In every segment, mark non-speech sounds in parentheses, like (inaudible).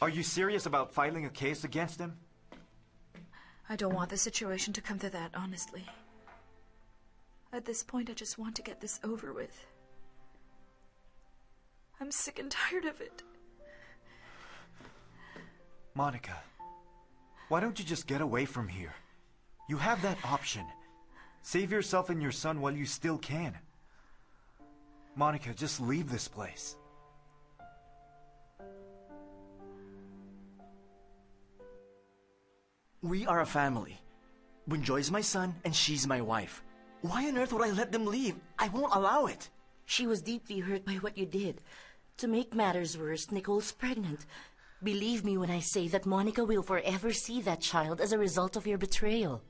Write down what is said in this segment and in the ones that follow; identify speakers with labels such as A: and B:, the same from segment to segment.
A: Are you serious about filing a case against him?
B: I don't want the situation to come to that, honestly. At this point, I just want to get this over with. I'm sick and tired of it.
A: Monica, why don't you just get away from here? You have that option. Save yourself and your son while you still can. Monica, just leave this place.
C: We are a family. Bunjoy's my son and she's my wife. Why on earth would I let them leave? I won't allow it.
D: She was deeply hurt by what you did. To make matters worse, Nicole's pregnant. Believe me when I say that Monica will forever see that child as a result of your betrayal.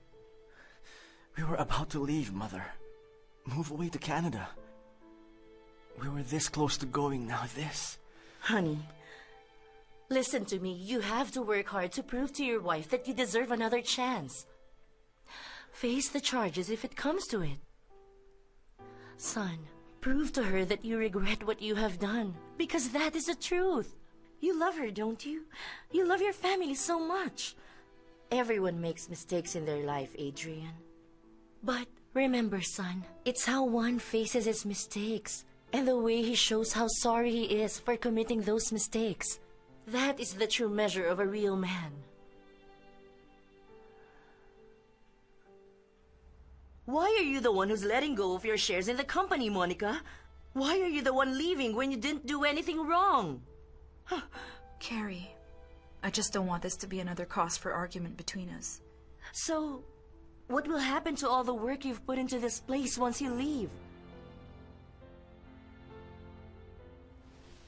C: We were about to leave, Mother. Move away to Canada. We were this close to going, now this.
D: Honey, listen to me. You have to work hard to prove to your wife that you deserve another chance. Face the charges if it comes to it. Son, prove to her that you regret what you have done, because that is the truth. You love her, don't you? You love your family so much. Everyone makes mistakes in their life, Adrian. But remember, son, it's how one faces his mistakes and the way he shows how sorry he is for committing those mistakes. That is the true measure of a real man. Why are you the one who's letting go of your shares in the company, Monica? Why are you the one leaving when you didn't do anything wrong?
B: Carrie, I just don't want this to be another cause for argument between us.
D: So, what will happen to all the work you've put into this place once you leave?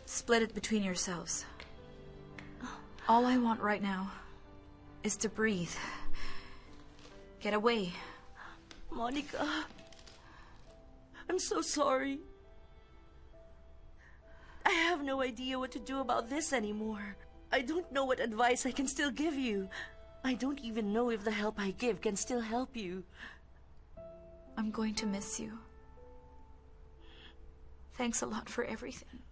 B: Split it between yourselves. All I want right now is to breathe. Get away.
D: Monica, I'm so sorry. I have no idea what to do about this anymore. I don't know what advice I can still give you. I don't even know if the help I give can still help you.
B: I'm going to miss you. Thanks a lot for everything.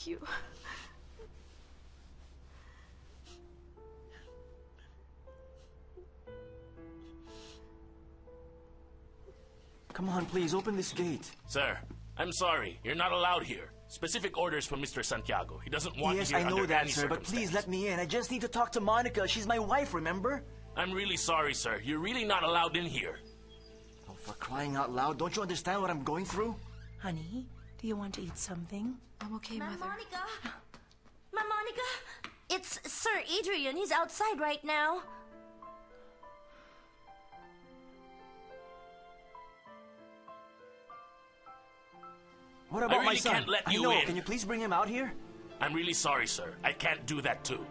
B: Thank you.
C: Come on, please, open this gate.
E: Sir, I'm sorry. You're not allowed here. Specific orders from Mr. Santiago. He doesn't want
C: yes,
E: you here
C: I know
E: under
C: that,
E: any
C: sir, but please let me in. I just need to talk to Monica. She's my wife, remember?
E: I'm really sorry, sir. You're really not allowed in here.
C: Oh, for crying out loud, don't you understand what I'm going through?
D: Honey, do you want to eat something?
B: I'm okay,
F: Ma
B: Mother.
F: Monica! Ma Monica! It's Sir Adrian. He's outside right now.
C: What about my
E: really
C: son?
E: can't let
C: I
E: you
C: know.
E: in.
C: Can you please bring him out here?
E: I'm really sorry, sir. I can't do that too.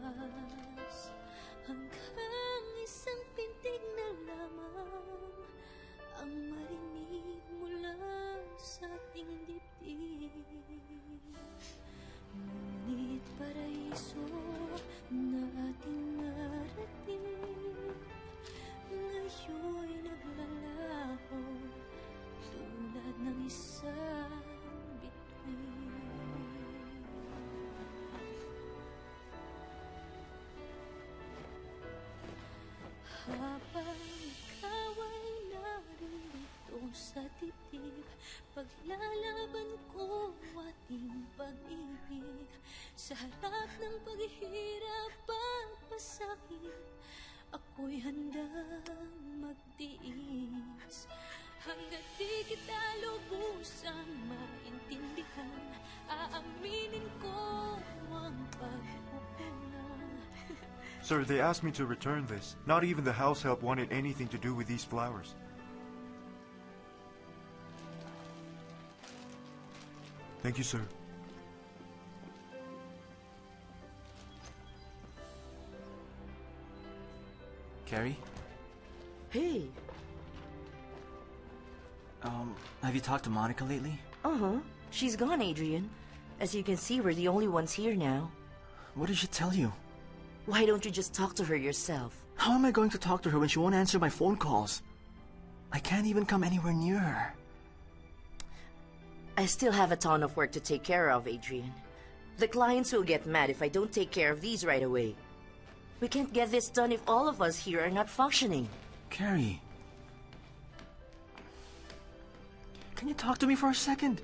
G: Kumpas Habang ikaw ay naririto sa dibdib Paglalaban ko ating pag-ibig. Sa harap ng paghihirap at masakit Ako'y handang magtiis. Hanggat di kita lubusang maintindihan Aaminin ko ang pagkukulang
A: Sir, they asked me to return this. Not even the house help wanted anything to do with these flowers. Thank you, sir.
C: Carrie?
D: Hey.
C: Um, have you talked to Monica lately?
D: Uh-huh. She's gone, Adrian. As you can see, we're the only ones here now.
C: What did she tell you?
D: Why don't you just talk to her yourself?
C: How am I going to talk to her when she won't answer my phone calls? I can't even come anywhere near her.
D: I still have a ton of work to take care of, Adrian. The clients will get mad if I don't take care of these right away. We can't get this done if all of us here are not functioning.
C: Carrie. Can you talk to me for a second?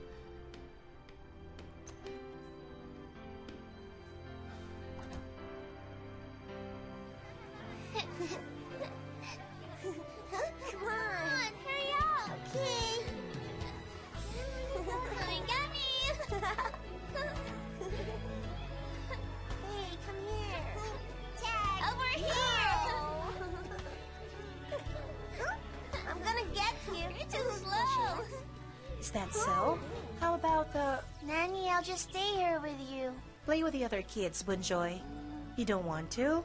H: Is that so? How about the
F: Nanny, I'll just stay here with you.
H: play with the other kids, Bunjoy? You don't want to?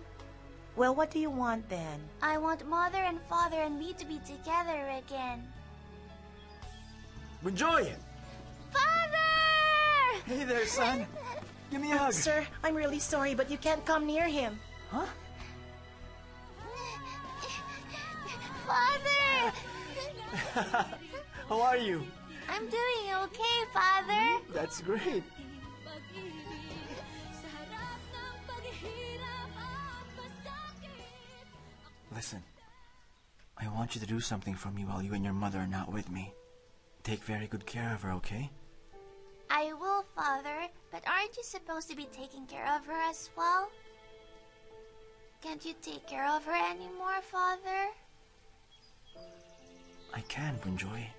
H: Well, what do you want then?
F: I want mother and father and me to be together again.
C: Enjoy!
F: Father!
C: Hey there, son. Give me a hug.
H: Sir, I'm really sorry, but you can't come near him.
C: Huh?
F: Father! (laughs)
C: How are you?
F: I'm doing okay, Father.
C: That's great.
G: Sa harap ng paghihirap at masakit
C: Listen, I want you to do something for me while you and your mother are not with me. Take very good care of her, okay?
F: I will, Father, but aren't you supposed to be taking care of her as well? Can't you take care of her anymore, Father?
C: I can, Bunjoy.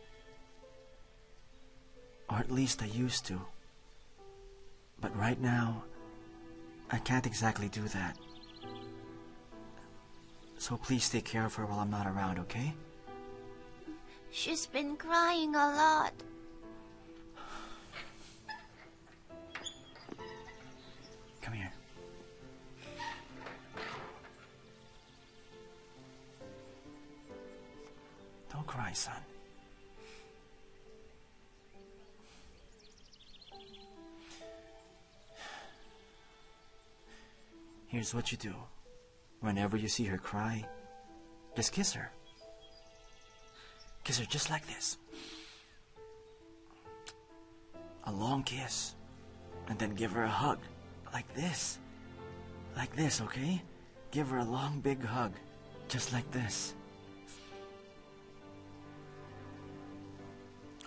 C: Or at least I used to. But right now, I can't exactly do that. So please take care of her while I'm not around, okay?
F: She's been crying a lot.
C: Come here. Don't cry, son. Here's what you do. Whenever you see her cry, just kiss her. Kiss her just like this. A long kiss. And then give her a hug. Like this. Like this, okay? Give her a long, big hug. Just like this.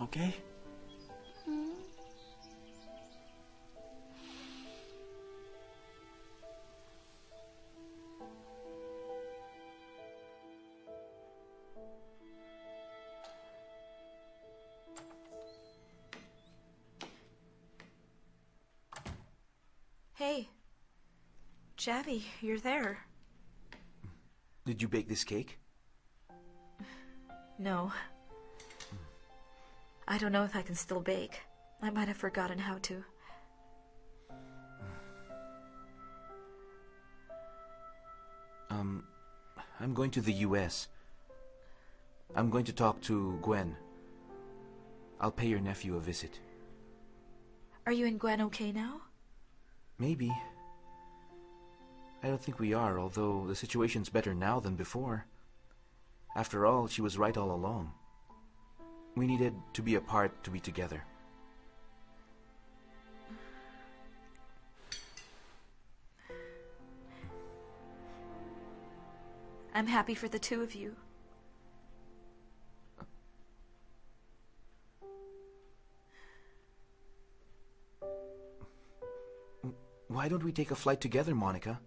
C: Okay?
B: Javi, you're there.
A: Did you bake this cake?
B: No. I don't know if I can still bake. I might have forgotten how to.
A: Um, I'm going to the US. I'm going to talk to Gwen. I'll pay your nephew a visit.
B: Are you and Gwen okay now?
A: Maybe. I don't think we are, although the situation's better now than before. After all, she was right all along. We needed to be apart to be together.
B: I'm happy for the two of you.
A: Why don't we take a flight together, Monica?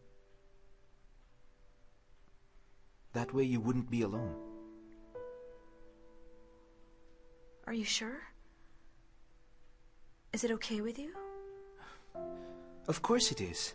A: That way you wouldn't be alone.
B: Are you sure? Is it okay with you?
A: Of course it is.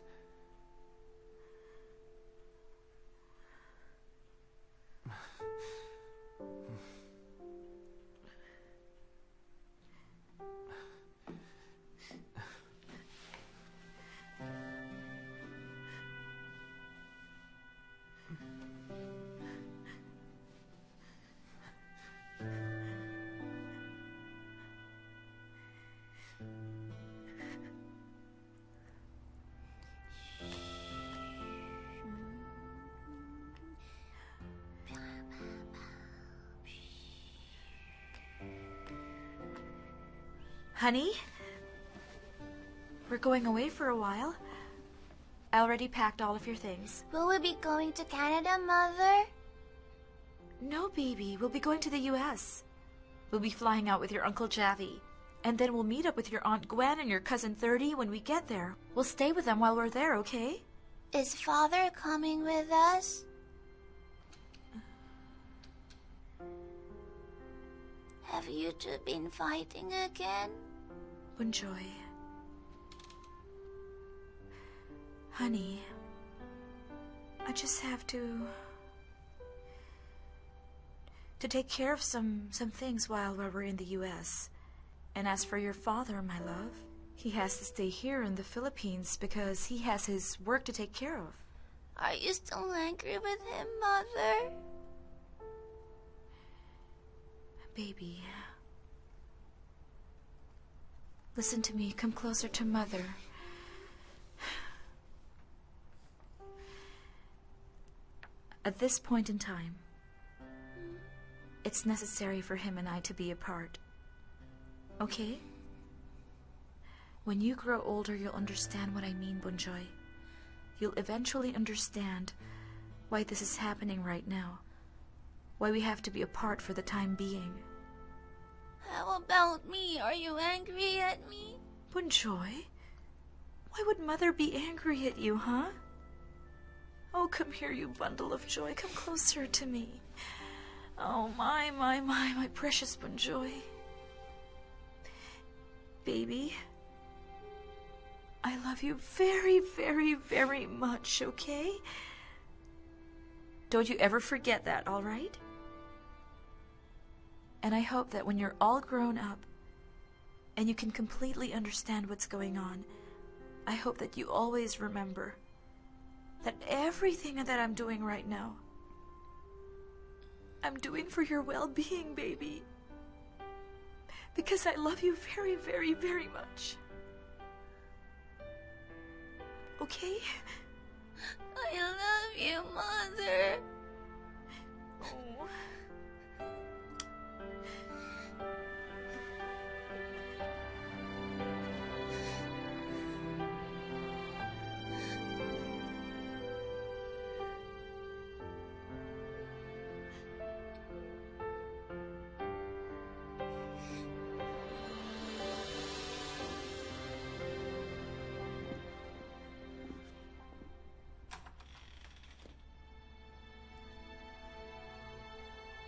B: Honey? We're going away for a while. I already packed all of your things.
F: Will we be going to Canada, Mother?
B: No, baby. We'll be going to the U.S. We'll be flying out with your Uncle Javi. And then we'll meet up with your Aunt Gwen and your cousin 30 when we get there. We'll stay with them while we're there, okay?
F: Is Father coming with us? Have you two been fighting again?
B: Bunjoy. Honey, I just have to to take care of some some things while while we're in the US. And as for your father, my love, he has to stay here in the Philippines because he has his work to take care of.
F: Are you still angry with him, Mother?
B: Baby. Listen to me. Come closer to Mother. At this point in time, it's necessary for him and I to be apart. Okay? When you grow older, you'll understand what I mean, Bunjoy. You'll eventually understand why this is happening right now. Why we have to be apart for the time being.
F: How about me? Are you angry at me?
B: Bunjoy? Why would Mother be angry at you, huh? Oh, come here, you bundle of joy. Come closer to me. Oh, my, my, my, my precious Bunjoy. Baby, I love you very, very, very much, okay? Don't you ever forget that, all right? And I hope that when you're all grown up and you can completely understand what's going on, I hope that you always remember that everything that I'm doing right now, I'm doing for your well being, baby. Because I love you very, very, very much. Okay?
F: I love you, Mother.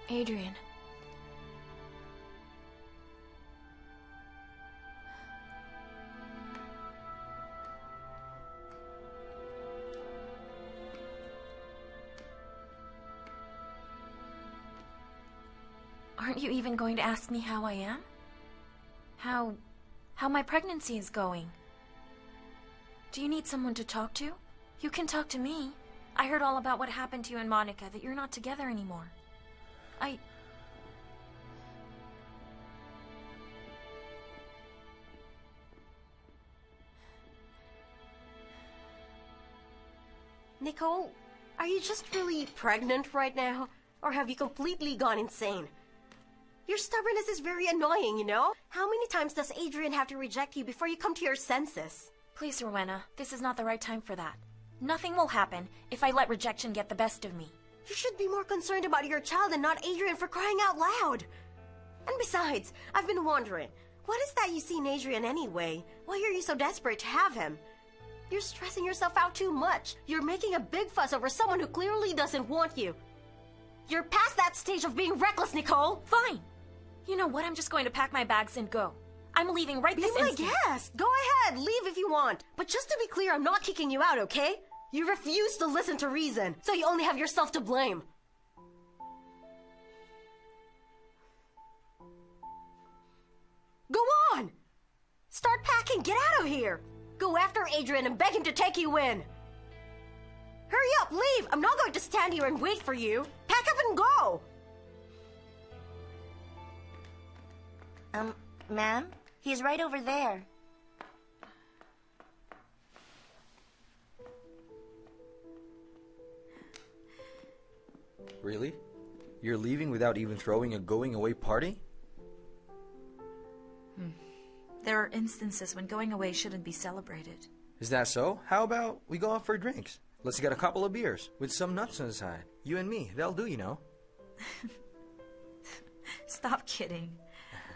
I: Adrian. Aren't you even going to ask me how I am? How. how my pregnancy is going? Do you need someone to talk to? You can talk to me. I heard all about what happened to you and Monica, that you're not together anymore. I.
J: Nicole, are you just really pregnant right now? Or have you completely gone insane? Your stubbornness is very annoying, you know? How many times does Adrian have to reject you before you come to your senses?
I: Please, Rowena, this is not the right time for that. Nothing will happen if I let rejection get the best of me.
J: You should be more concerned about your child and not Adrian for crying out loud. And besides, I've been wondering, what is that you see in Adrian anyway? Why are you so desperate to have him? You're stressing yourself out too much. You're making a big fuss over someone who clearly doesn't want you. You're past that stage of being reckless, Nicole.
I: Fine. You know what? I'm just going to pack my bags and go. I'm leaving right
J: Be
I: this
J: my
I: instant.
J: guest. Go ahead, leave if you want. But just to be clear, I'm not kicking you out, okay? You refuse to listen to reason, so you only have yourself to blame. Go on! Start packing, get out of here! Go after Adrian and beg him to take you in! Hurry up, leave! I'm not going to stand here and wait for you! Pack up and go!
D: Um, ma'am? He's right over there.
K: Really? You're leaving without even throwing a going away party? Hmm.
B: There are instances when going away shouldn't be celebrated.
K: Is that so? How about we go out for drinks? Let's get a couple of beers with some nuts on the side. You and me, that'll do, you know. (laughs)
B: Stop kidding.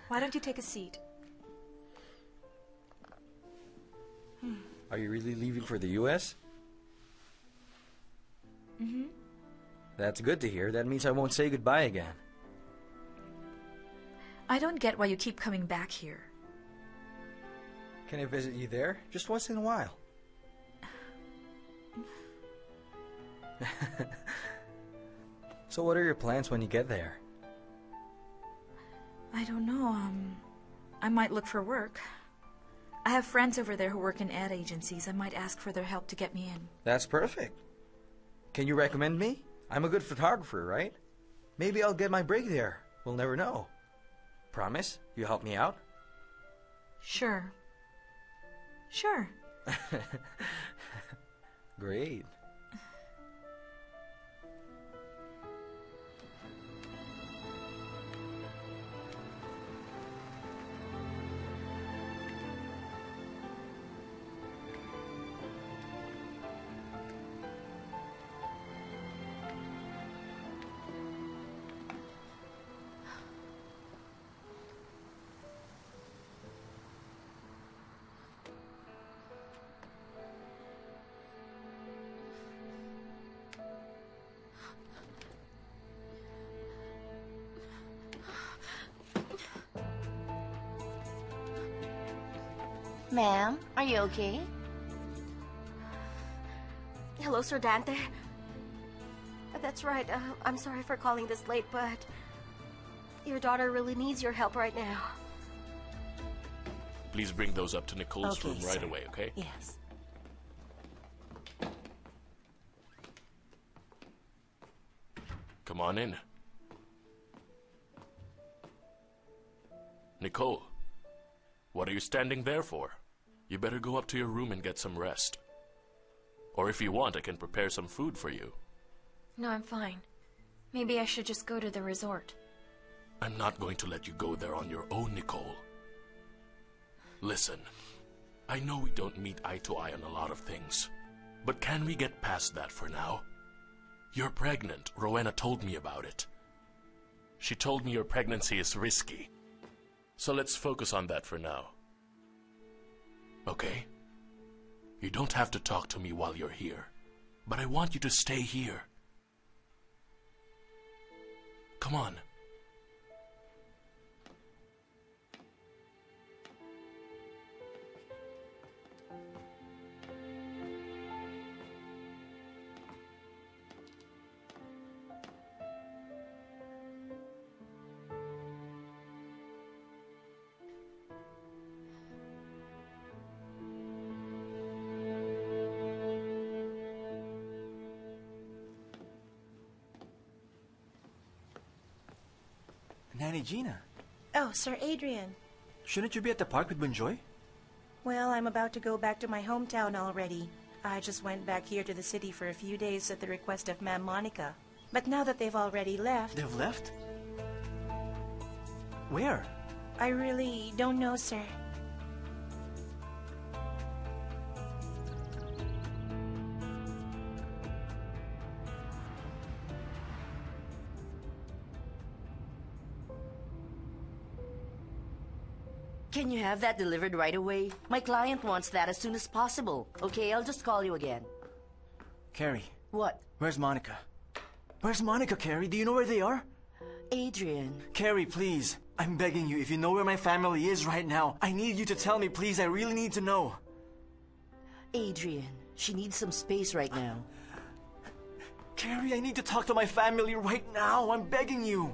B: Why don't you take a seat?
K: Are you really leaving for the US?
B: Mm-hmm.
K: That's good to hear. That means I won't say goodbye again.
B: I don't get why you keep coming back here.
K: Can I visit you there? Just once in a while. (laughs) so, what are your plans when you get there?
B: I don't know, um. I might look for work. I have friends over there who work in ad agencies. I might ask for their help to get me in.
K: That's perfect. Can you recommend me? I'm a good photographer, right? Maybe I'll get my break there. We'll never know. Promise? You help me out?
B: Sure. Sure. (laughs)
K: Great.
D: Ma'am, are you okay?
J: Hello, Sir Dante. That's right. Uh, I'm sorry for calling this late, but your daughter really needs your help right now.
E: Please bring those up to Nicole's
J: Okay,
E: room right
J: sir.
E: away, okay?
J: Yes.
E: Come on in. Nicole, what are you standing there for? You better go up to your room and get some rest. Or if you want, I can prepare some food for you.
I: No, I'm fine. Maybe I should just go to the resort.
E: I'm not going to let you go there on your own, Nicole. Listen, I know we don't meet eye to eye on a lot of things, but can we get past that for now? You're pregnant. Rowena told me about it. She told me your pregnancy is risky. So let's focus on that for now. Okay? You don't have to talk to me while you're here, but I want you to stay here. Come on.
C: Nanny Gina,
H: Oh, Sir Adrian.
C: shouldn't you be at the park with Bunjoy?
H: Well, I'm about to go back to my hometown already. I just went back here to the city for a few days at the request of Ma'am Monica. But now that they've already left,
C: They've left? Where?
H: I really don't know, sir.
D: Have that delivered right away? My client wants that as soon as possible. Okay, I'll just call you again.
C: Carrie,
D: What?
C: where's Monica? Where's Monica, Carrie? Do you know where they are?
D: Adrian.
C: Carrie, please. I'm begging you, if you know where my family is right now, I need you to tell me, please. I really need to know.
D: Adrian. She needs some space right now.
C: Carrie, I need to talk to my family right now. I'm begging you.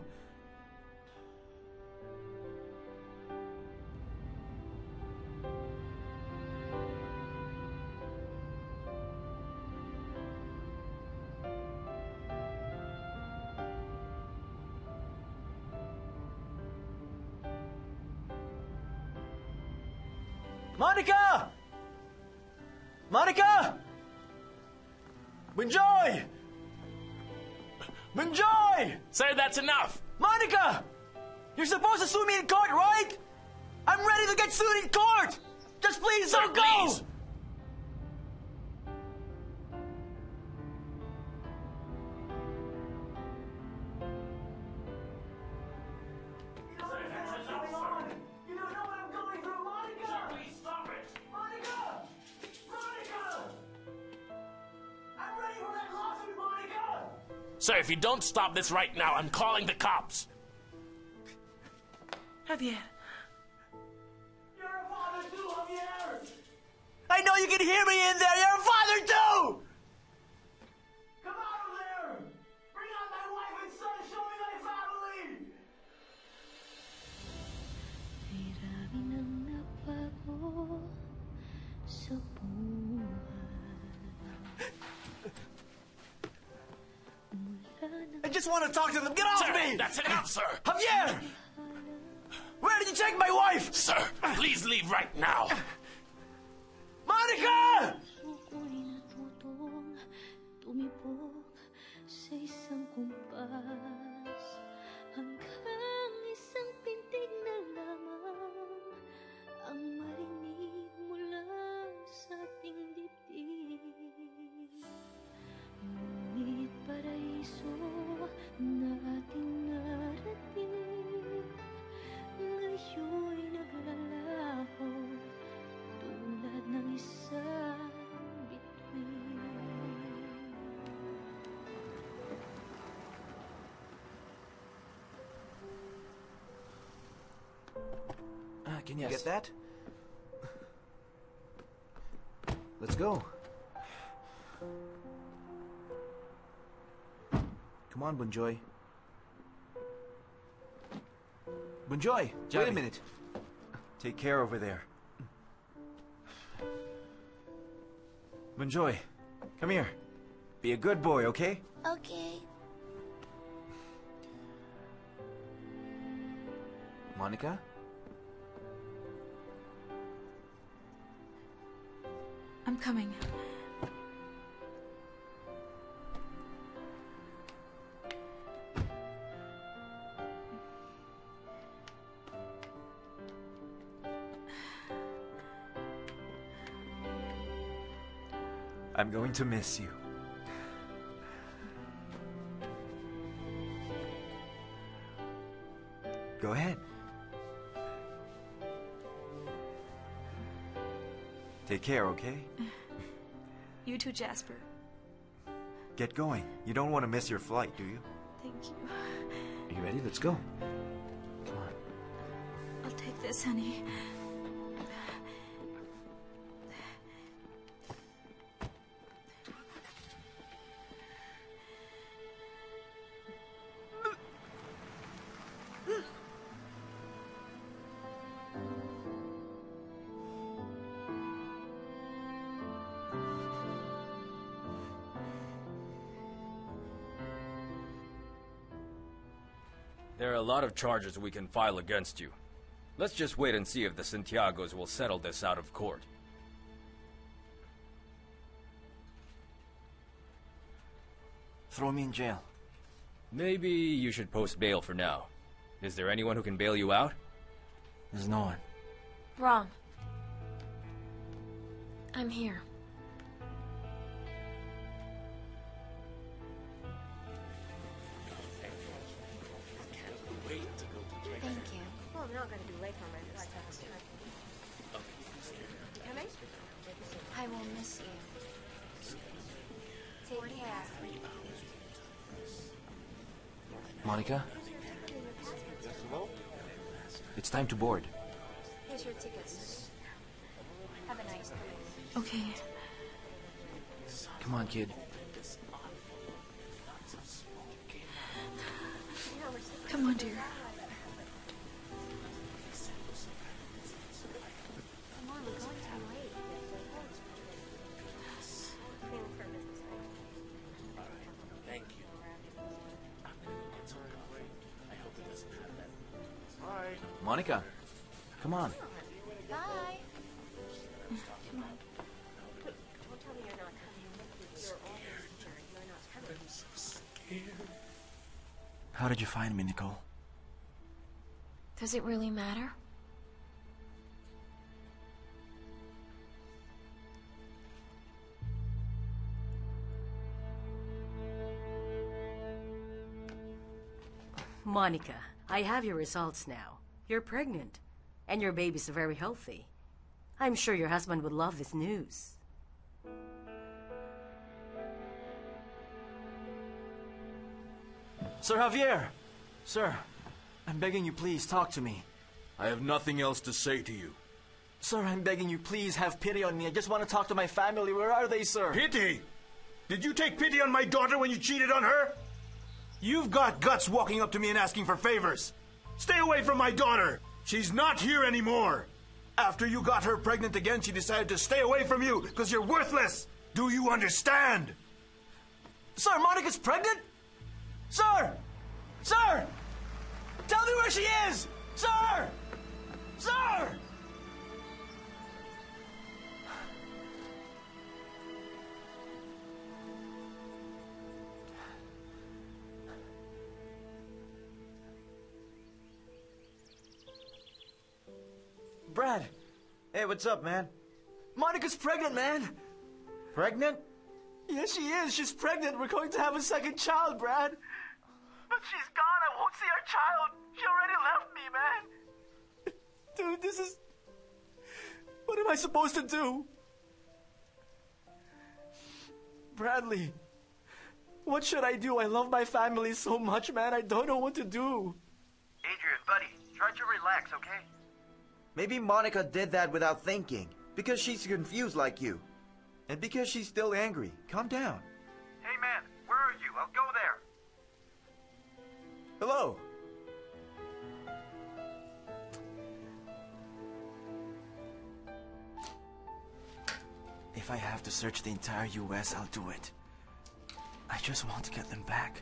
L: Don't
G: stop this right now, I'm calling the cops.
H: Javier.
L: I know you can hear me in there! Just want to talk to them. Get off
G: Sir,
L: me!
G: that's enough, sir.
L: Javier! Where did you take my wife?
G: Sir, please leave right now.
C: On, Bunjoy. Bunjoy, wait a minute.
A: Take care over there. Bunjoy, come here. Be a good boy, okay?
F: Okay.
C: Monica?
J: I'm coming.
A: I'm going to miss you. Go ahead. Take care, okay?
J: You too, Jasper.
A: Get going. You don't want to miss your flight, do you?
J: Thank you.
C: Are you ready? Let's go. Come on.
J: I'll take this, honey.
K: There are a lot of charges we can file against you. Let's just wait and see if the Santiagos will settle this out of court.
L: Throw me in jail.
K: Maybe you should post bail for now. Is there anyone who can bail you out?
L: There's no one.
I: Wrong. I'm here.
F: I will miss you. Take care.
C: Monica? It's time to board.
F: Here's your tickets. Have a nice day.
J: Okay.
C: Come on, kid.
J: Come on, dear.
L: How did you find me, Nicole?
I: Does it really matter?
D: Monica, I have your results now. You're pregnant, and your babies are very healthy. I'm sure your husband would love this news.
C: Sir Javier! Sir, I'm begging you, please talk to me.
E: I have nothing else to say to you.
C: Sir, I'm begging you, please have pity on me. I just want to talk to my family. Where are they, sir?
L: Pity? Did you take pity on my daughter when you cheated on her? You've got guts walking up to me and asking for favors. Stay away from my daughter. She's not here anymore. After you got her pregnant again, she decided to stay away from you because you're worthless. Do you understand?
C: Sir, Monica's pregnant? Sir! Sir! Tell me where she is! Sir! Sir! Brad!
A: Hey, what's up, man?
C: Monica's pregnant, man!
A: Pregnant?
C: Yes, she is. She's pregnant. We're going to have a second child, Brad. But she's gone. I won't see our child. She already left me, man. Dude, this is. What am I supposed to do? Bradley, what should I do? I love my family so much, man. I don't know what to do.
M: Adrian, buddy, try to relax, okay?
A: Maybe Monica did that without thinking. Because she's confused like you. And because she's still angry. Calm down.
M: Hey, man, where are you? I'll go there.
A: Hello.
C: If I have to search the entire US, I'll do it. I just want to get them back.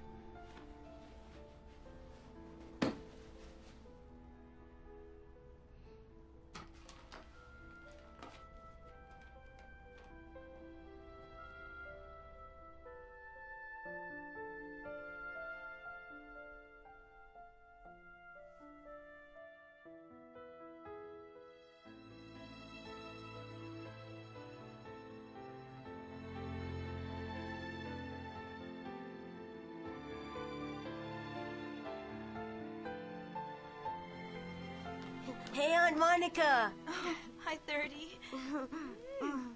J: Aunt Monica.
B: Hi, 30.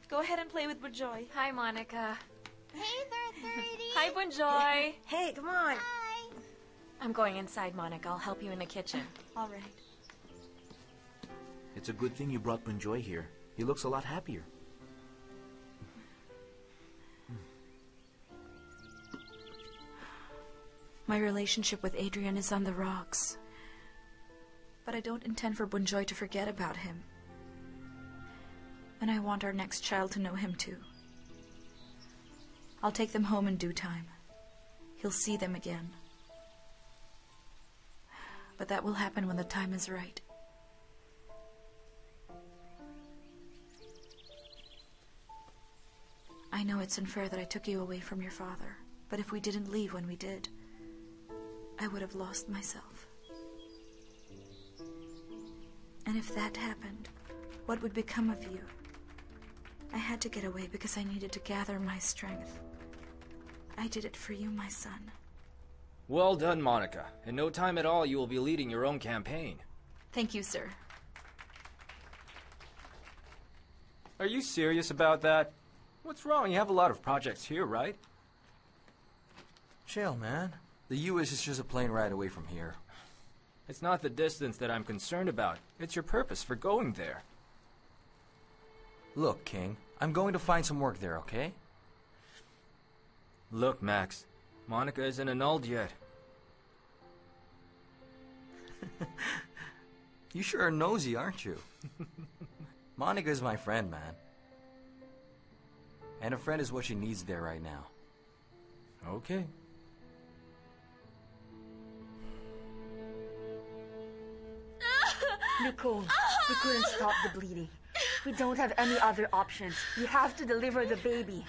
B: Go ahead and play with Bunjoy.
I: Hi, Monica.
F: Hey there, 30.
I: Hi, Bunjoy.
J: Hey, come on. Hi.
I: I'm going inside, Monica. I'll help you in the kitchen.
B: All right.
N: It's a good thing you brought Bunjoy here. He looks a lot happier.
B: My relationship with Adrian is on the rocks. But I don't intend for Bunjoy to forget about him. And I want our next child to know him too. I'll take them home in due time. He'll see them again. But that will happen when the time is right. I know it's unfair that I took you away from your father, but if we didn't leave when we did, I would have lost myself. And if that happened, what would become of you? I had to get away because I needed to gather my strength. I did it for you, my son.
K: Well done, Monica. In no time at all, you will be leading your own campaign.
B: Thank you, sir.
K: Are you serious about that? What's wrong? You have a lot of projects here, right?
N: Chill, man. The U.S. is just a plane ride away from here.
K: It's not the distance that I'm concerned about. It's your purpose for going there.
N: Look, King, I'm going to find some work there, okay?
K: Look, Max. Monica isn't annulled yet. (laughs)
N: You sure are nosy, aren't you? (laughs) Monica is my friend, man. And a friend is what she needs there right now.
K: Okay.
O: Nicole, ah! we couldn't stop the bleeding. We don't have any other options. You have to deliver the baby.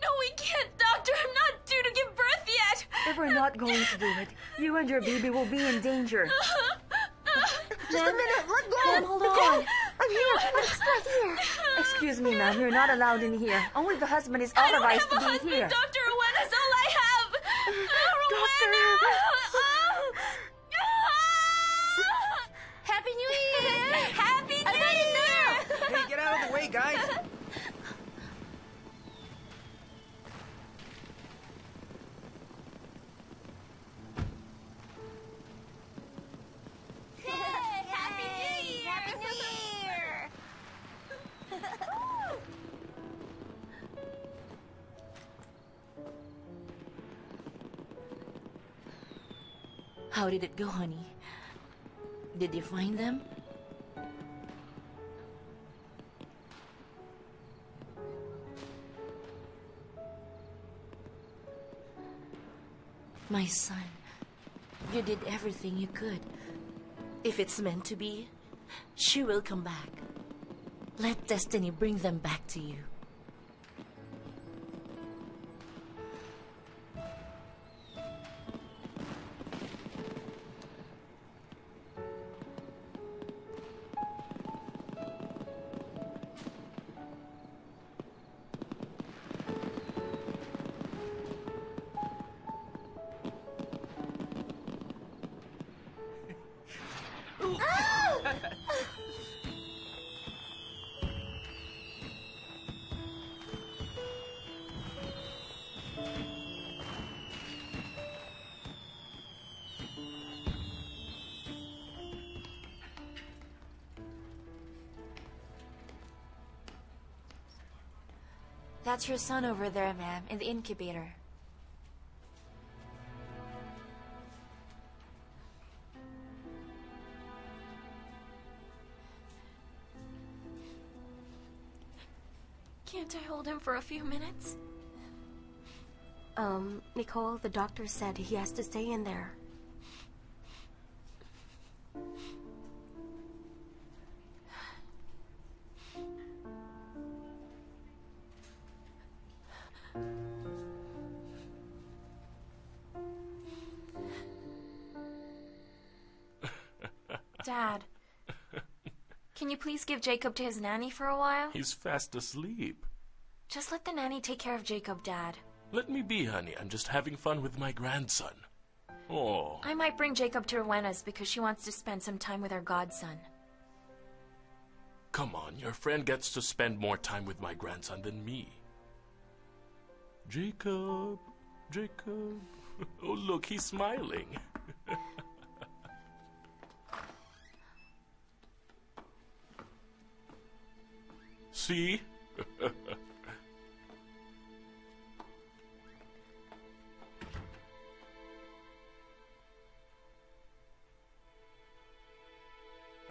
I: No, we can't, Doctor. I'm not due to give birth yet.
O: If we're not going to do it, you and your baby will be in danger. (laughs)
J: Just a minute. Let go.
O: Ma'am, hold on.
J: I'm here. I'm just right here.
O: Excuse me, ma'am. You're not allowed in here. Only the husband is authorized to be here.
I: Dr. Rowena is all I have. (laughs) Rowena!
D: How did it go, honey? Did you find them? My son, you did everything you could. If it's meant to be, she will come back. Let destiny bring them back to you.
I: That's your son over there, ma'am, in the incubator. Can't I hold him for a few minutes?
J: Um, Nicole, the doctor said he has to stay in there.
I: Please give Jacob to his nanny for a while?
E: He's fast asleep.
I: Just let the nanny take care of Jacob, Dad.
E: Let me be, honey. I'm just having fun with my grandson. Oh,
I: I might bring Jacob to Rowena's because she wants to spend some time with her godson.
E: come on. Your friend gets to spend more time with my grandson than me. Jacob, Jacob. (laughs) Oh, look, he's smiling. See?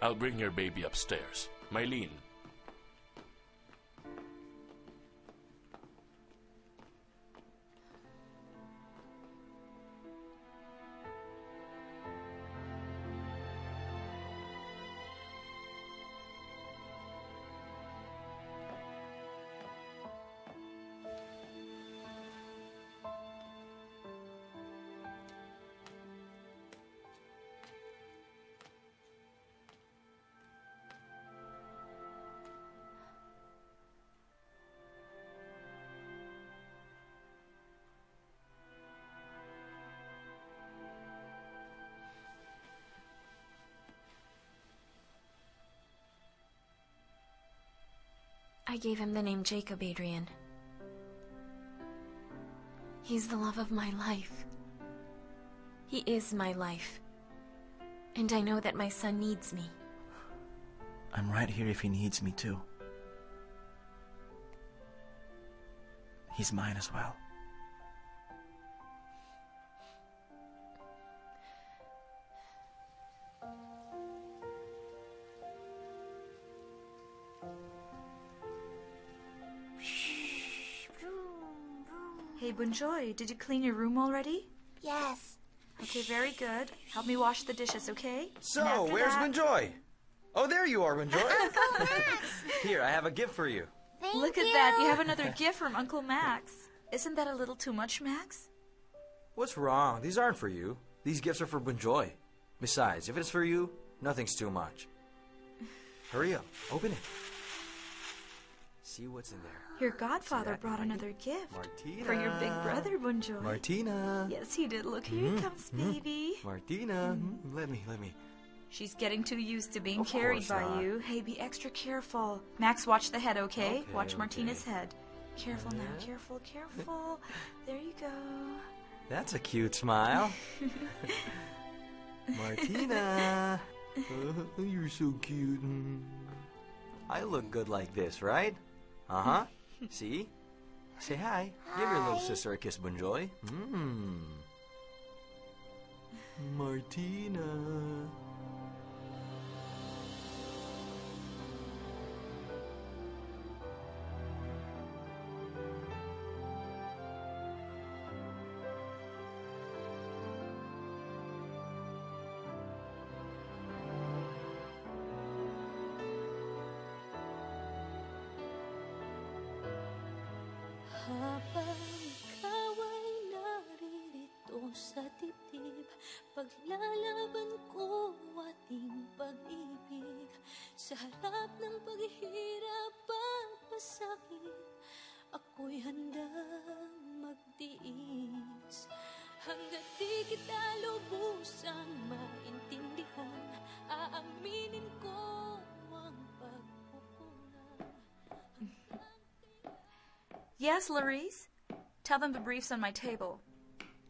E: I'll bring your baby upstairs. Mylene.
I: I gave him the name Jacob, Adrian. He's the love of my life. He is my life. And I know that my son needs me.
C: I'm right here if he needs me too. He's mine as well.
B: Hey, Bunjoy, did you clean your room already?
F: Yes.
B: Okay, very good. Help me wash the dishes, okay?
K: So, where's
B: that-
K: Bunjoy? Oh, there you are, Bunjoy. (laughs) Here, I have a gift for you.
B: Thank Look at that. You have (laughs) another gift from Uncle Max. Isn't that a little too much, Max?
K: What's wrong? These aren't for you. These gifts are for Bunjoy. Besides, if it's for you, nothing's too much. Hurry up, open it. See what's in there.
B: Your godfather brought another gift for your big brother, Bunjoy.
K: Martina.
B: Yes, he did. Look, here
K: Mm,
B: he comes,
K: mm.
B: baby.
K: Martina, mm, let me, let me.
B: She's getting too used to being
K: Of
B: carried by
K: not.
B: you. Hey, be extra careful. Max, watch the head, okay?
K: Okay,
B: watch
K: okay.
B: Martina's head. Careful now, careful, careful. (laughs) there you go.
K: That's a cute smile. (laughs) Martina. (laughs) You're so cute. Mm. I look good like this, right? Uh huh. (laughs) See? Say hi. Give your little sister a kiss, Bunjoy. Mmm.
P: Martina.
G: Habang ikaw ay naririto sa dibdib Paglalaban ko ating pag-ibig. Sa harap ng paghihirap at pasakit Ako'y handang magtiis. Hanggat di kita lubusang maintindihan Aaminin ko
B: Yes, Larice? Tell them the brief's on my table.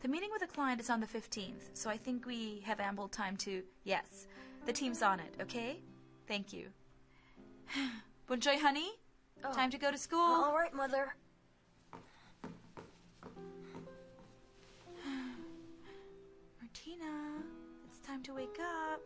B: The meeting with the client is on the 15th, so I think we have ample time to. Yes, the team's on it, okay? Thank you. (sighs) Bunjoy, honey? Oh. Time to go to school.
I: All right, Mother. (sighs)
B: Martina, it's time to wake up.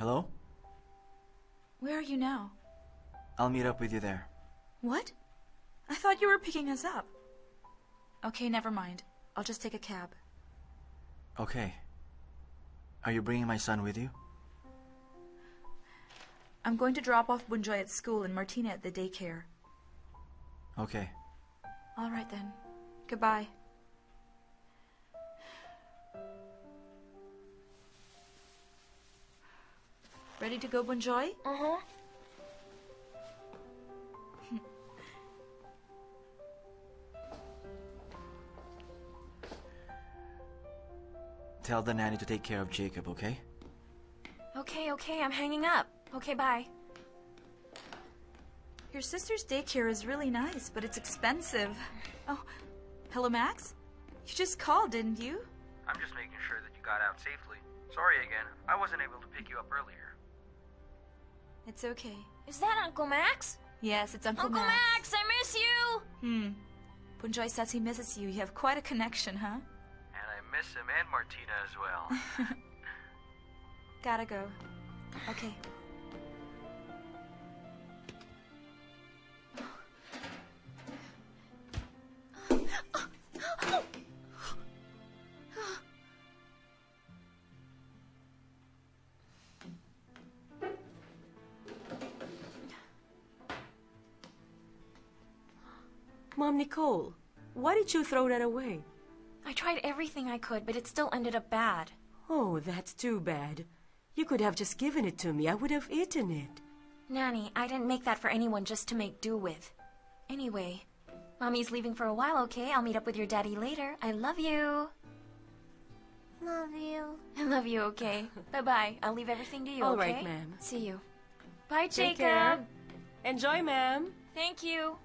C: Hello?
B: Where are you now?
C: I'll meet up with you there.
B: What? I thought you were picking us up. Okay, never mind. I'll just take a cab.
C: Okay. Are you bringing my son with you?
B: I'm going to drop off Bunjoy at school and Martina at the daycare.
C: Okay.
B: All right then. Goodbye. Ready to go, Bunjoy?
I: Uh huh. (laughs)
C: Tell the nanny to take care of Jacob, okay?
I: Okay, okay, I'm hanging up. Okay, bye.
B: Your sister's daycare is really nice, but it's expensive. Oh, hello, Max? You just called, didn't you?
L: I'm just making sure that you got out safely. Sorry again. I wasn't able to pick you up earlier.
B: It's okay.
I: Is that Uncle Max?
B: Yes, it's Uncle, Max.
I: Uncle Max, I miss you!
B: Hmm. Bunjoy says he misses you. You have quite a connection, huh?
L: And I miss him and Martina as well. (laughs)
B: Gotta go. Okay.
Q: Mom Nicole, why did you throw that away?
I: I tried everything I could, but it still ended up bad.
Q: Oh, that's too bad. You could have just given it to me. I would have eaten it.
I: Nanny, I didn't make that for anyone just to make do with. Anyway, Mommy's leaving for a while, okay? I'll meet up with your daddy later. I love you.
J: Love you.
I: I (laughs) love you, okay? (laughs) bye bye. I'll leave everything to you,
Q: All
I: okay?
Q: right, ma'am.
I: See you. Bye,
Q: Take
I: Jacob.
Q: care. Enjoy, ma'am.
I: Thank you.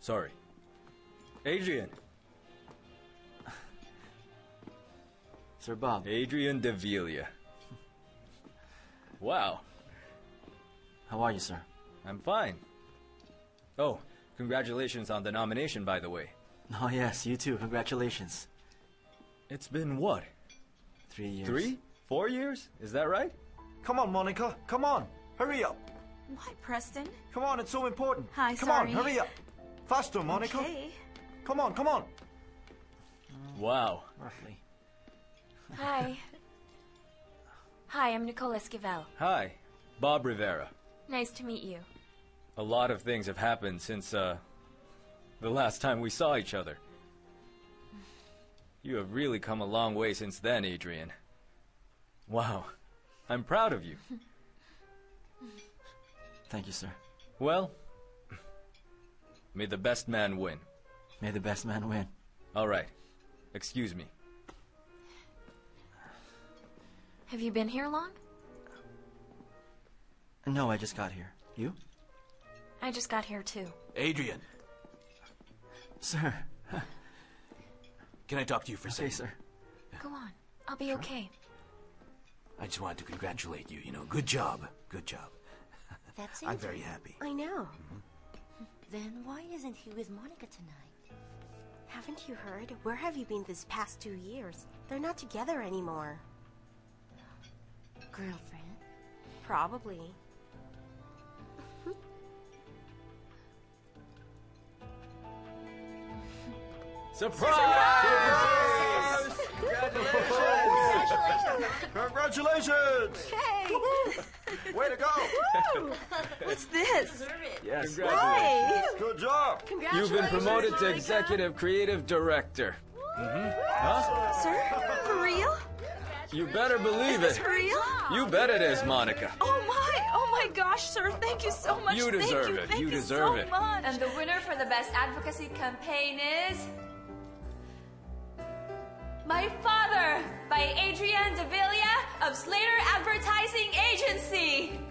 K: Sorry. Adrian.
C: Sir Bob.
K: Adrian Davila. Wow.
C: How are you, sir?
K: I'm fine. Oh, congratulations on the nomination, by the way.
C: Oh, yes, you too. Congratulations.
K: It's been what?
C: Three years.
K: Three? Four years? Is that right?
C: Come on, Monica. Come on. Hurry up.
B: Why, Preston?
C: Come on, it's so important.
B: Hi,
C: come
B: sorry.
C: on, hurry up. Faster, Monica.
B: Okay.
C: Come on, come on.
K: Wow.
C: Roughly.
I: Hi. Hi, I'm Nicole Esquivel.
K: Hi, Bob Rivera.
I: Nice to meet you.
K: A lot of things have happened since, uh, the last time we saw each other. You have really come a long way since then, Adrian. Wow. I'm proud of you.
C: Thank you, sir.
K: Well, may the best man win.
C: May the best man win.
K: All right. Excuse me.
I: Have you been here long?
C: No, I just got here. You?
I: I just got here too.
L: Adrian,
C: Sir.
L: can I talk to you for a
C: Okay,
L: second?
C: sir.
I: Go on. I'll be okay.
L: I just wanted to congratulate you. You know, good job. Good job.
D: That's it.
L: I'm very happy.
J: I know. Mm-hmm.
D: Then why isn't he with Monica tonight?
J: Haven't you heard? Where have you been this past two years? They're not together anymore.
D: Girlfriend?
J: Probably.
K: Surprise!
A: Congratulations!
J: Hey!
A: Way to go! (laughs)
B: What's this?
K: Yes.
B: Hey!
A: Good job! Congratulations.
K: You've been promoted to executive creative director. Mm-hmm. Huh?
B: Sir? For real?
K: You better believe
B: Is this
K: it.
B: for real?
K: You bet it is, Monica.
B: Oh my! Oh my gosh, sir! Thank you so much.
K: You
B: Thank
K: deserve
B: you.
K: it.
B: Thank
K: You
B: you
K: deserve
B: so
K: it.
B: Much.
R: And the winner for the best advocacy campaign is. My Father by Adrian Davila of Slater Advertising Agency.